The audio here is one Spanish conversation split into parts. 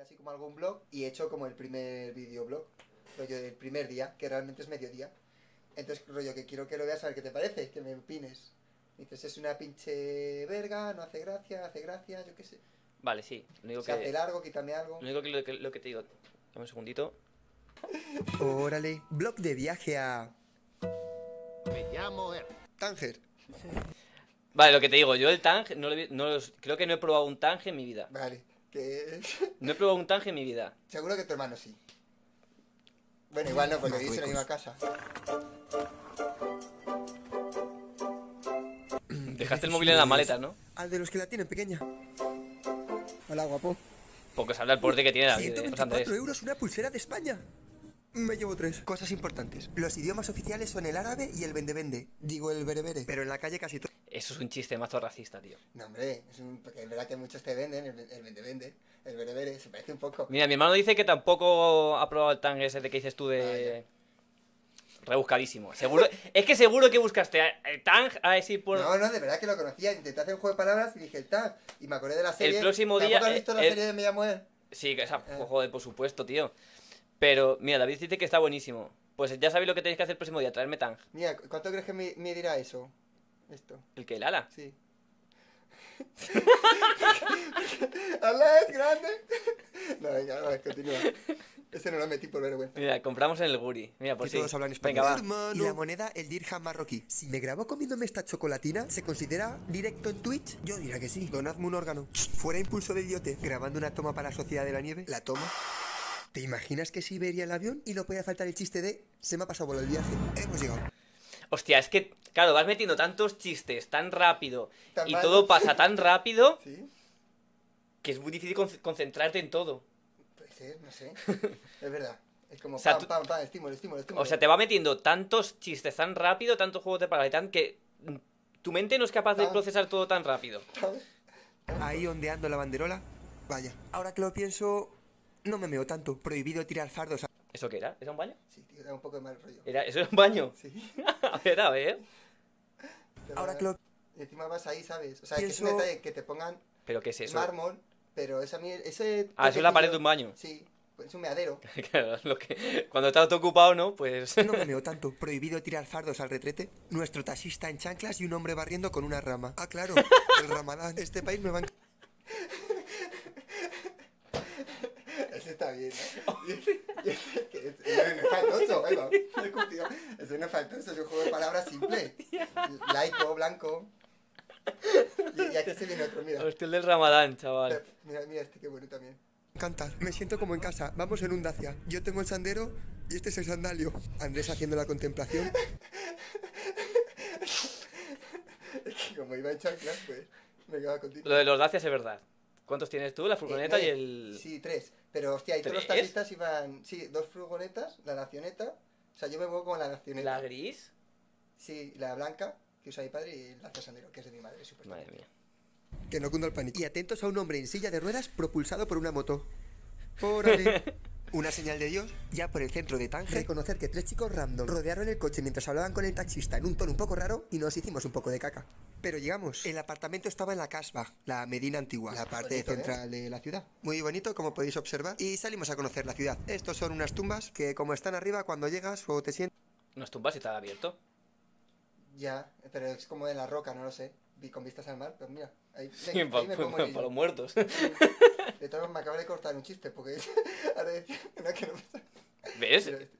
así como algún blog y he hecho como el primer videoblog, rollo del primer día, que realmente es mediodía. Entonces, rollo, que quiero que lo veas a ver qué te parece, que me opines. Dices, es una pinche verga, no hace gracia, hace gracia, yo qué sé. Vale, sí. Lo único Se hace que, largo, quítame algo. lo, único que, lo, que, lo que te digo. Dame un segundito. Órale, blog de viaje a Me llamo Er. Tánger. Vale, lo que te digo, yo el Tang, no lo he no los- creo que no he probado un Tang en mi vida. Vale, que No he probado un Tang en mi vida. seguro que tu hermano sí. Bueno, igual no, porque vivís en la misma casa. Dejaste el móvil en la maleta, ¿no? Al de los que la tienen pequeña. Hola, guapo. Porque se habla el porte que tiene Andrés. 124 euros una pulsera de España. Me llevo tres. Cosas importantes. Los idiomas oficiales son el árabe y el vende-vende. Digo el berebere. Pero en la calle casi todo. Eso es un chiste mazo racista, tío. No, hombre, es, un, porque es verdad que muchos te venden, el, el vende-vende, el vere se parece un poco. Mira, mi hermano dice que tampoco ha probado el Tang ese de que dices tú de... Rebuscadísimo. Seguro... es que seguro que buscaste el Tang a decir por... No, no, de verdad que lo conocía. Intenté hacer un juego de palabras y dije el tag. Y me acordé de la serie. próximo ¿Tampoco día, has visto la eh, serie de Me llamo Er? Sí, que esa... Ah. Joder, por supuesto, tío. Pero, mira, David dice que está buenísimo. Pues ya sabéis lo que tenéis que hacer el próximo día, traerme Tang. Mira, ¿cu- ¿cuánto crees que me, me dirá eso? Esto, ¿El que el ala? sí. ¡Hala, es grande! No, venga, va, continúa. Ese no lo metí por vergüenza. Mira, compramos en el Guri. Mira, por que si... todos hablan Venga, español. va. Y la moneda, el dirham marroquí. Si me grabo comiéndome esta chocolatina, ¿se considera directo en Twitch? Yo diría que sí. Donadme un órgano. Fuera impulso de idiote, grabando una toma para la Sociedad de la Nieve. ¿La toma? ¿Te imaginas que si vería el avión y no podía faltar el chiste de se me ha pasado por el viaje? Hemos llegado. Hostia, es que, claro, vas metiendo tantos chistes tan rápido Tan y mal. todo pasa tan rápido ¿Sí? que es muy difícil con- concentrarte en todo. Puede ser, no sé. Es verdad. Es como O sea, pam, pam, pam, estímulo, estímulo, estímulo. O sea, te va metiendo tantos chistes tan rápido, tantos juegos de palabras y tan que tu mente no es capaz de Ah. procesar todo tan rápido. Ahí ondeando la banderola. Vaya. Ahora que lo pienso, no me meo tanto. Prohibido tirar fardos. a- ¿Eso qué era? ¿Era un baño? Sí, tío, da un poco de mal rollo. ¿Era, ¿Eso era un baño? Sí. a ver, a ver. Pero Ahora que lo Y encima vas ahí, ¿sabes? O sea, que es un Pienso- detalle que te pongan ¿Pero qué es eso? mármol, pero esa miel, ese... Ah, eso es la pared de un baño. Sí, pues es un meadero. Claro, lo que... Cuando estás todo ocupado, ¿no? Pues... No me meo tanto. Prohibido tirar fardos al retrete. Nuestro taxista en chanclas y un hombre barriendo con una rama. Ah, claro. El ramadán. Este país me va a... enc- Ese está bien, ¿no? Es- es faltoso, es un juego de palabras simple. Laico, blanco. Y, y aquí se viene otro, mira. Hostia, el del ramadán, chaval. Mira, mira este, qué bueno también. Cantar. Me siento como en casa. Vamos en un Dacia. Yo tengo el sandero y este es el sandalio. Andrés haciendo la contemplación. Es que como iba en chanclas, pues me quedaba contigo. Lo de los Dacias es verdad. ¿Cuántos tienes tú? La furgoneta Eh, y eh, el... Sí, tres. Pero hostia, y todos los taxistas iban. Sí, dos furgonetas, la nacioneta. O sea, yo me muevo con la nacioneta. ¿La gris? Sí, la blanca, que usa mi padre, y la Sandero, que es de mi madre, supuestamente. Madre mía. Que no cunda el pánico. Y atentos a un hombre en silla de ruedas propulsado por una moto. Órale. Una señal de Dios, ya por el centro de Tánger. Reconocer que tres chicos random rodearon el coche mientras hablaban con el taxista en un tono un poco raro y nos hicimos un poco de caca. Pero llegamos. El apartamento estaba en la Casbah, la Medina antigua, la parte Bonito, ¿eh? central de la ciudad. Muy bonito, como podéis observar. Y salimos a conocer la ciudad. Estos son unas tumbas que, como están arriba, cuando llegas o te sientes. ¿Nos tumbas y está abierto? Ya, pero es como de la roca, no lo sé. Vi con vistas al mar, pues mira. Ahí, Sí, ahí me pongo para los muertos. De todas formas, me acabo de cortar un chiste, porque ahora decía no, que no pasa. ¿Ves? Pero este-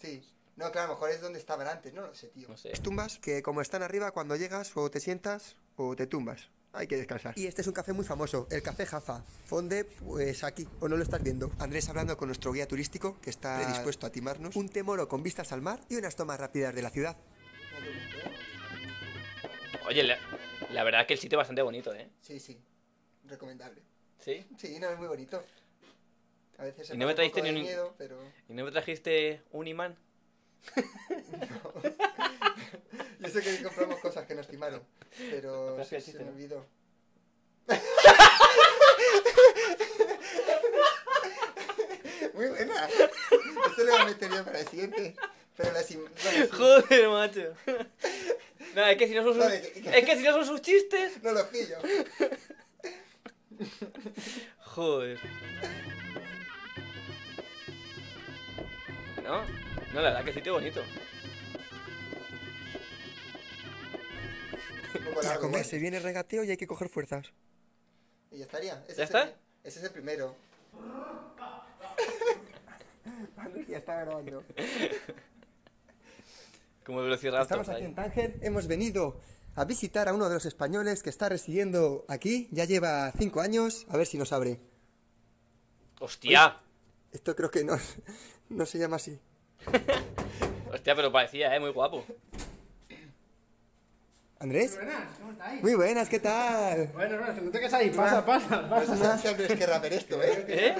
Sí. No, claro, a lo mejor es donde estaban antes, no lo sé, tío. No sé. tumbas que como están arriba cuando llegas o te sientas o te tumbas. Hay que descansar. Y este es un café muy famoso, el Café Jafa. Fonde, pues aquí, o no lo estás viendo. Andrés hablando con nuestro guía turístico, que está predispuesto a timarnos. Un temoro con vistas al mar y unas tomas rápidas de la ciudad. Oye, la, la verdad es que el sitio es bastante bonito, ¿eh? Sí, sí. Recomendable. ¿Sí? Sí, no, es muy bonito. A veces se ¿Y no me un trajiste poco ni un- miedo, pero... ¿Y no me trajiste un imán? Yo sé que compramos cosas que nos timaron, pero es que se, me no. olvidó. Muy buena. Esto lo voy a meter yo para el siguiente. Pero la sim... vale, sí. Joder, macho. No, es que si no son sus... Es que si no son sus chistes... No lo pillo. Joder. No, no, la verdad que sitio bonito. Para comer se viene regateo y hay que coger fuerzas. Y ya estaría. Ese ¿Ya es está? El, ese es el primero. ya está grabando. Como Estamos aquí en Tangen, hemos venido a visitar a uno de los españoles que está residiendo aquí. Ya lleva cinco años. A ver si nos abre. ¡Hostia! Esto creo que no, no se llama así. Hostia, pero parecía, ¿eh? Muy guapo. ¿Andrés? Buenas, ¿cómo estáis? Muy buenas, ¿qué tal? Bueno, no, según te que ahí, pasa, pasa, No pasa. sé si Andrés querrá ver esto, ¿eh? ¿Eh?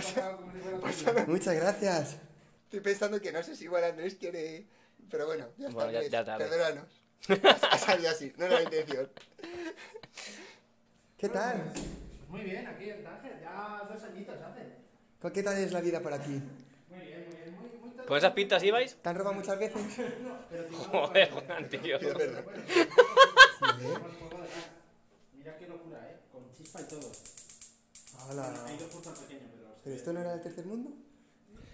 Muchas gracias. Estoy pensando que no sé si igual Andrés quiere... Pero bueno, ya está. Bueno, ya- ya tarde. Perdónanos. Ha salido así, no era la intención. ¿Qué tal? Muy bien, aquí en Tánger, ya dos añitos hace. ¿Qué tal es la vida por aquí? Muy bien, muy bien, muy, muy todo. ¿Con esas pintas ibais? ¿Te han robado muchas veces? Joder, Juan, tío. De gas. Mira qué locura, ¿eh? Con chispa y todo. Hola. Pero... ¿Pero esto no era el tercer mundo?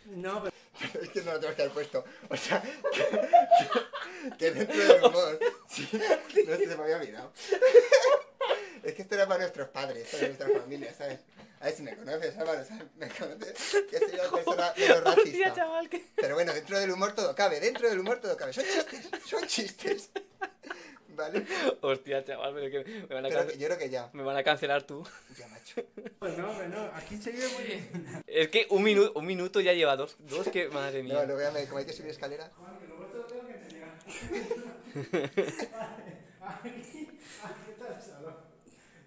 No, pero... Es que no lo tengo que haber puesto. O sea, que, que dentro del humor. Sí, no se me había olvidado. Es que esto era para nuestros padres, para nuestra familia, ¿sabes? A ver si me conoces, Álvaro, ¿sabes? Me conoces. Que soy una persona menos Hostia, racista. chaval, que... Pero bueno, dentro del humor todo cabe, dentro del humor todo cabe. Son chistes, son chistes. ¿Vale? Hostia, chaval, pero que me van a, Pero que yo creo que ya. me van a cancelar tú. Ya, macho. Pues no, pues no, aquí se vive muy bien. Es que un, minuto un minuto ya lleva dos. Dos que, madre No, mía. luego ya me, como hay que subir escalera. Aquí, aquí está el salón.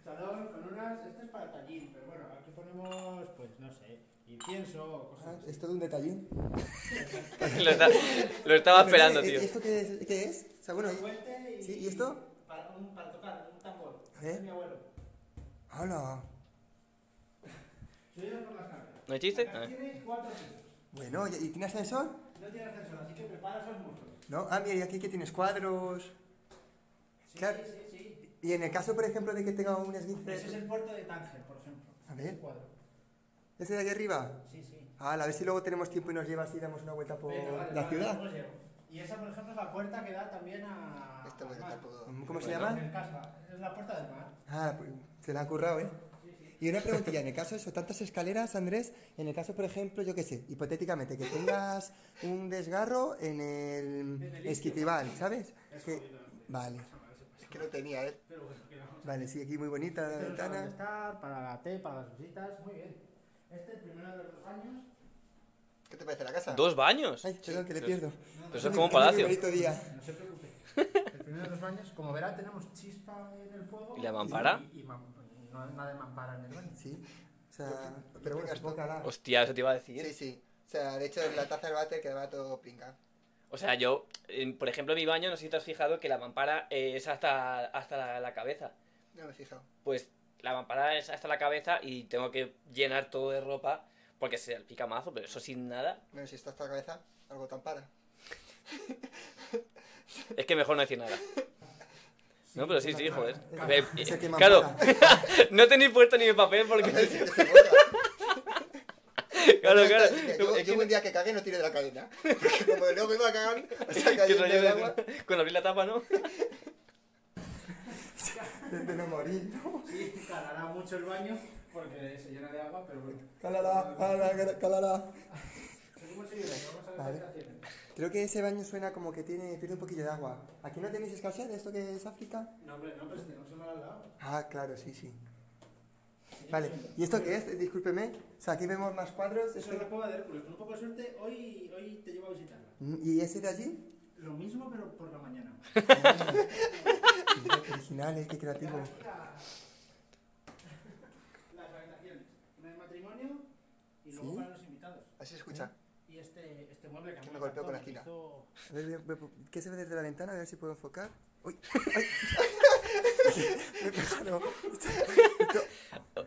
Salón con unas... Este es para tallín, pero bueno, aquí ponemos, pues no sé, incienso o cosas Ah. ¿Es todo un detallín? Lo, está- lo estaba esperando, ¿Y tío. esto qué es? ¿Qué es? O sea, bueno. Sí, ¿y esto? Para, un, para tocar, un tambor. A ver. Es mi abuelo. Hola. Subimos por las carreras. ¿No hay chiste? Ah. Tiene cuatro pisos. Bueno, ¿y tiene ascensor? No tiene ascensor, así que prepara esos muslos. ¿No? Ah, mira, y aquí que tienes cuadros. Sí, Claro. sí, sí, sí. Y en el caso, por ejemplo, de que tenga un esguince... Ese es el puerto de Tánger, por ejemplo. A ver. ¿Ese de aquí arriba? Sí, sí. Ah, a ver si luego tenemos tiempo y nos llevas y damos una vuelta por Venga, vale, la vale, ciudad. Y esa, por ejemplo, es la puerta que da también a. Mar. tampoco. ¿Cómo se llama? Casa. Es la puerta del mar. Ah, pues se la ha currado, ¿eh? Y una preguntilla, en el caso de eso, tantas escaleras, Andrés, en el caso, por ejemplo, yo qué sé, hipotéticamente, que tengas un desgarro en el esquitival, ¿sabes? Que- Vale, Es que no tenía, ¿eh? Pero bueno, que vamos. vale, sí, aquí muy bonita la es el ventana. estar, para la té, para las visitas. Muy bien. Este, primero de los dos años. ¿Qué te parece la casa? ¿Dos baños? Ay, perdón, que le pierdo. Pero eso es como un palacio. bonito día. No se preocupe. El primero de los baños, como verá, tenemos chispa en el fuego. ¿Y la mampara? Y, y mam- no, nada de mampara en el baño. Sí, o sea, pero que hará. Hostia, eso te iba a decir. Sí, sí. O sea, de hecho, en la taza del váter quedaba todo pringa. O sea, yo, en- por ejemplo, en mi baño, no sé si te has fijado que la mampara eh, es hasta, hasta la, la cabeza. No me he fijado. Pues la mampara es hasta la cabeza y tengo que llenar todo de ropa porque se pica mazo, pero eso sin nada. Bueno, si está hasta la cabeza, algo tan para. Es que mejor no decir nada. No, pero sí, sí, joder. Eh, eh, mampara. claro, no tenéis puesto ni mi papel porque... Se borra. Claro, claro. Yo, Es yo que- un día que cagué no tiré de la cadena. Porque como luego me iba a cagar, o sea, cayendo de- agua. Con abrir la tapa, ¿no? De no morir, ¿no? Sí, calará mucho el baño porque se llena de agua, pero bueno. Calará, calará, calará. Seguimos siguiendo, vamos a ver Vale. Creo que ese baño suena como que tiene, pierde un poquillo de agua. ¿Aquí no tenéis escasez de esto que es África? No, hombre, no, pero si tenemos al lado. Ah, claro, sí, sí. Vale, ¿y esto qué es? Discúlpeme. O sea, aquí vemos más cuadros. Eso es la cueva de Hércules. Con un poco de suerte, hoy, hoy te llevo a visitarla. ¿Y ese de allí? Lo mismo, pero por la mañana. Qué Original, qué creativo. Las habitaciones. Una de matrimonio y luego ¿Sí? para los invitados. Así se escucha. Y este, este mueble que me golpeó con la esquina. hizo- A ver, ¿qué se ve desde la ventana? A ver si puedo enfocar. ¡Uy! ¡Ay! Me he pegado.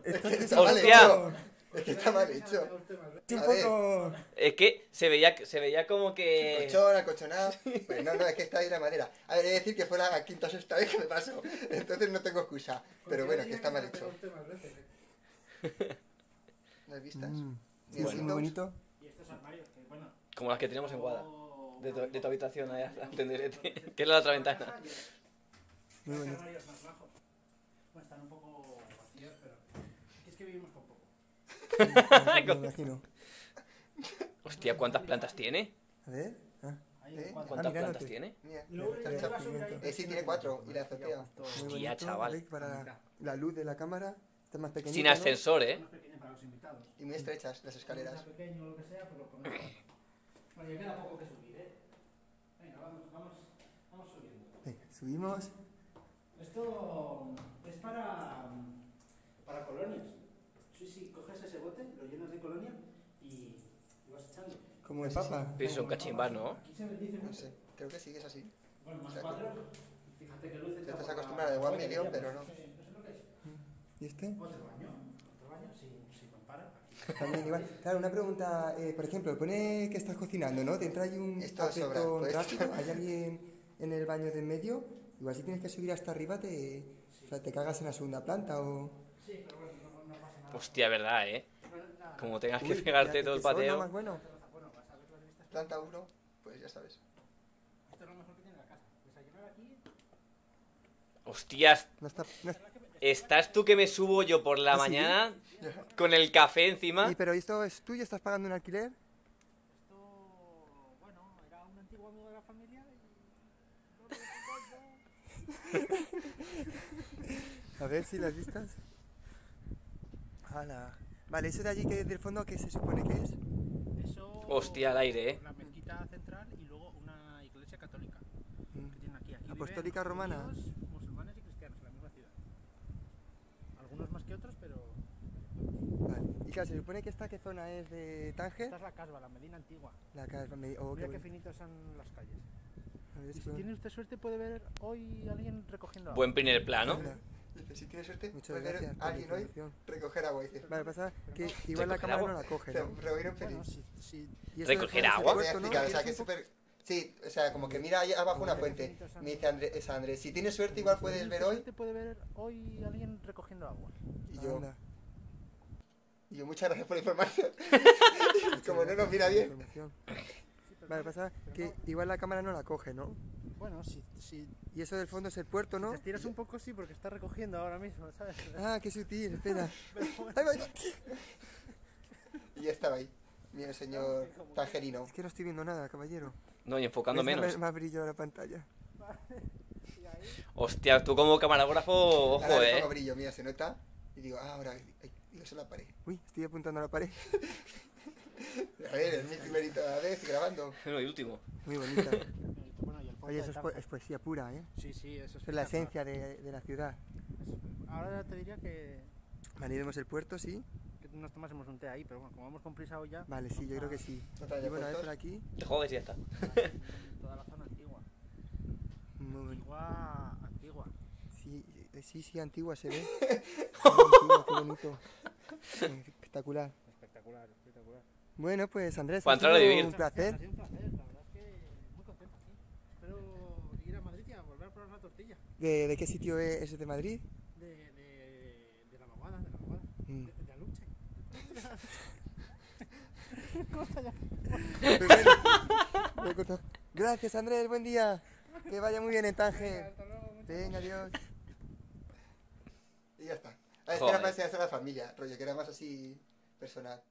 Esto, esto, Está mal ¡Hostia! hecho. Es que está mal hecho. un poco... Es que se veía, se veía como que... Colchón, acolchonado. Pues no, no, es que está ahí la madera. A ver, he de decir que fue la quinta o sexta vez que me pasó. Entonces no tengo excusa. Pero bueno, que está mal hecho. No has vistas. Mm, sí, muy Windows. bonito. Y estos armarios, que bueno, Como las que tenemos en Guada. O- De tu, de tu habitación allá, que es la otra ventana. Muy Los bonito. armarios más bajos. Bueno, están un poco vacíos, pero aquí es que vivimos con poco. Me imagino. Hostia, ¿cuántas plantas tiene? A ver. Ah, ¿Eh? ¿Cuántas mira, plantas tiene? Mira, Eh, sí, tiene cuatro, y la azotea. muy Hostia, chaval. la luz de la cámara. Está más pequeñito. Sin ¿no? ascensor, ¿eh? Más. Y muy estrechas las escaleras. Sea pequeño o lo que sea, pero lo ponemos. Bueno, ya queda poco que subir, ¿eh? Venga, vamos, vamos, vamos subiendo. Venga, subimos. Esto es para, para colonias. Sí, sí, coges ese bote, lo llenas de colonia y, y vas echando. Como el papa. Pero es un cachimbar, ¿no? Aquí se bendice No sé, creo que sí que es así. Bueno, más O sea, que- cuadros. Fíjate que luce. Te estás acostumbrado de Million, ya, pero no. Sí, ¿Eso es lo que es? ¿Y este? Otro baño. Otro baño, si, si compara. También igual. Claro, una pregunta. eh, por ejemplo, pone que estás cocinando, ¿no? Te entra ahí un apretón pues. rápido. Hay alguien en el baño de en medio. Igual si tienes que subir hasta arriba te, o sea, te cagas en la segunda planta o... Sí, pero bueno, no, no pasa nada. Hostia, verdad, ¿eh? Como tengas que pegarte todo el pateo. más bueno. Planta 1, pues ya sabes. Esto es lo mejor que tiene la casa. Desayunar aquí. Hostias, No está, no es- ¿estás tú que me subo yo por la ¿Ah, sí? mañana con el café encima? Y, pero esto es tuyo, estás pagando un alquiler. Esto, bueno, era un antiguo amigo de la familia y. A ver si las vistas. Hala. Vale, eso de allí que del fondo, ¿qué se supone que es? Eso. Hostia, al aire, ¿eh? La mezquita central y luego una iglesia católica Mm. que tienen aquí. aquí ¿Apostólica romana? judíos, musulmanes y cristianos en la misma ciudad. Algunos más que otros, pero. Vale. Y claro, se supone que esta qué zona es de Tánger. Esta es la casba, la Medina antigua. La casa, me- oh, qué Mira qué bonito. finitos son las calles. Ver Y si si tiene usted suerte puede ver hoy a alguien recogiendo agua. Buen primer plano. Si tienes suerte, Muchas puedes ver alguien hoy recoger agua. Dice. Vale, pasa que igual la ¿Recoger cámara agua? no la coge, ¿no? Bueno, si, si Y ¿Recoger agua? Puerto, ¿no? o sea, ¿Quieres que es súper... Sí, o sea, como que mira ahí abajo una fuente. Me dice Andrés, es Andrés, si tienes suerte igual puedes tiene ver usted hoy. suerte puede ver hoy a alguien recogiendo agua. Y yo, y yo, muchas gracias por la información. como no nos mira bien. Vale, pasa que igual la cámara no la coge, ¿no? Bueno, si, si Y eso del fondo es el puerto, ¿no? te estiras un poco sí porque está recogiendo ahora mismo, ¿sabes? Ah, qué sutil, espera. Y ya estaba ahí. Mira el señor tangerino. Es que no estoy viendo nada, caballero. No, y enfocando menos. Más brillo la pantalla. Hostia, tú como camarógrafo, ojo, Ahora eh. brillo, mira, se nota. Y digo, ah, ahora, ay, es la pared. Uy, estoy apuntando a la pared. A ver, es mi primerita vez grabando. No, y último. Muy bonita. bueno, y el Oye, eso es, po- es poesía pura, ¿eh? Sí, sí, eso Eso es la esencia de, de la ciudad. Ahora te diría que, Vale, vemos el puerto, sí. que nos tomásemos un té ahí, pero bueno, como vamos con prisa hoy ya. Vale, sí, yo creo que sí. Y bueno, a ver por aquí. Te jodes y ya está. Toda la zona antigua. Muy. Antigua, antigua. Sí, sí, sí, antigua se ve. Antigua, qué bonito. Eh, Espectacular. Espectacular, espectacular. Bueno, pues Andrés, Para ha entrar a sido vivir. un placer. Ha sido un placer, la verdad es que muy contento aquí. Espero ir a Madrid y a volver a probar una tortilla. ¿De, de qué sitio es ese de Madrid? De, de, de la vaguada, de la vaguada. Mm. De, de Aluche. Cosa ya. Pues bueno. Gracias, Andrés, buen día. Que vaya muy bien en Tánger. Hasta luego. muchas Venga, adiós. Y ya está. Este era más enseñanza a la familia, rollo que era más así personal.